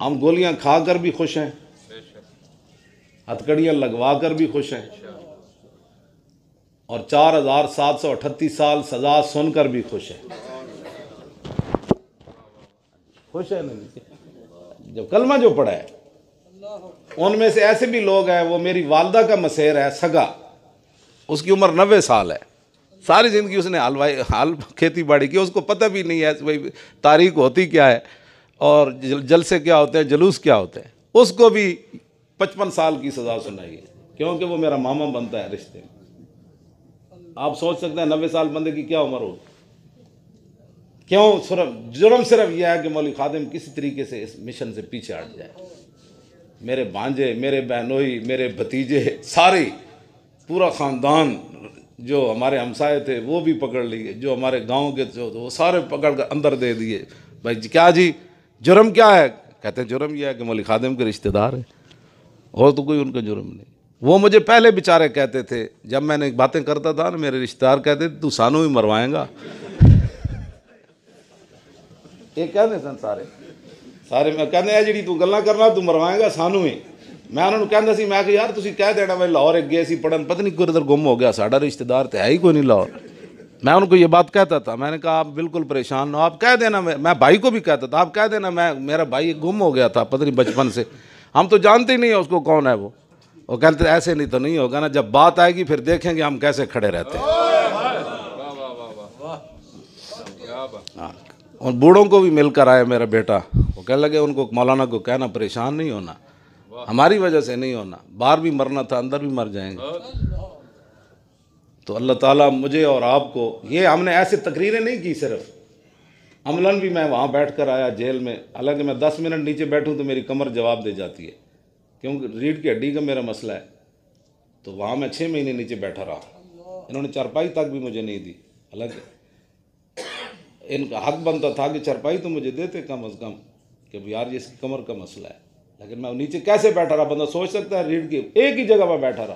हम गोलियाँ खाकर भी खुश हैं। हथकड़ियाँ लगवा कर भी खुश हैं। और चार हज़ार सात सौ अठतीस साल सजा सुनकर भी खुश हैं। खुश है नहीं? जब कलमा जो पढ़ा है उनमें से ऐसे भी लोग हैं वो मेरी वालदा का मसेर है सगा। उसकी उम्र नबे साल है। सारी ज़िंदगी उसने हलवाई हाल खेती बाड़ी की उसको पता भी नहीं है भाई तारीख होती क्या है। और जल, जलसे क्या होते हैं जलूस क्या होते हैं? उसको भी पचपन साल की सज़ा सुनाई है क्योंकि वो मेरा मामा बनता है रिश्ते में। आप सोच सकते हैं नबे साल बंदे की क्या उम्र हो? क्यों सिर्फ़ जुर्म सिर्फ़ यह है कि मौली खादिम किसी तरीके से इस मिशन से पीछे हट जाए। मेरे भांजे मेरे बहनोई मेरे भतीजे सारे पूरा ख़ानदान जो हमारे हमसाए थे वो भी पकड़ लिए जो हमारे गाँव के जो वो सारे पकड़ कर अंदर दे दिए। भाई क्या जी? जुर्म क्या है कहते हैं जुर्म यह है कि मौली खादिम के रिश्तेदार है और तो कोई उनका जुर्म नहीं वो मुझे पहले बेचारे कहते थे जब मैंने बातें करता था ना मेरे रिश्तेदार कहते थे तू सानू ही मरवाएगा ये कहते सन सारे ਸਾਰੇ ਮੈਂ ਕਹਿੰਦੇ ਆ ਜਿਹੜੀ ਤੂੰ ਗੱਲਾਂ ਕਰਨਾ ਤੂੰ ਮਰਵਾਏਗਾ ਸਾਨੂੰ ਹੀ ਮੈਂ ਉਹਨਾਂ ਨੂੰ ਕਹਿੰਦਾ ਸੀ ਮੈਂ ਕਿ ਯਾਰ ਤੁਸੀਂ ਕਹਿ ਦੇਣਾ ਵੇ ਲਾਹੌਰ ਗਏ ਸੀ ਪੜਨ ਪਤਾ नहीं किधर गुम हो गया साडा रिश्तेदार तो है ही कोई नहीं लाहौर मैं उनको ये बात कहता था, मैंने कहा, आप बिल्कुल परेशान हो। आप कह देना मैं मैं भाई को भी कहता था, आप कह देना मैं, मेरा भाई गुम हो गया था पता बचपन से। हम तो जानते ही नहीं है उसको कौन है वो। वो कहते ऐसे नहीं तो नहीं होगा ना, जब बात आएगी फिर देखेंगे हम कैसे खड़े रहते हैं। हाँ और बूढ़ों को भी मिलकर आया मेरा बेटा। वो कहने लगे, उनको मौलाना को कहना परेशान नहीं होना। हमारी वजह से नहीं होना। बाहर भी मरना था, अंदर भी मर जाएँगे। तो अल्लाह ताला मुझे और आपको, ये हमने ऐसे तकरीरें नहीं की सिर्फ़। अमलन भी मैं वहाँ बैठ कर आया जेल में, हालाँकि मैं दस मिनट नीचे बैठूँ तो मेरी कमर जवाब दे जाती है, क्योंकि रीढ़ की हड्डी का मेरा मसला है। तो वहाँ मैं छः महीने नीचे बैठा रहा। इन्होंने चारपाई तक भी मुझे नहीं दी। हालाँकि इनका हक बनता था कि चारपाई तो मुझे देते कम अज़ कम, कि यार ये इसकी कमर का मसला है। लेकिन मैं नीचे कैसे बैठा रहा? बंदा सोच सकता है रीढ़ की एक ही जगह पर बैठा रहा।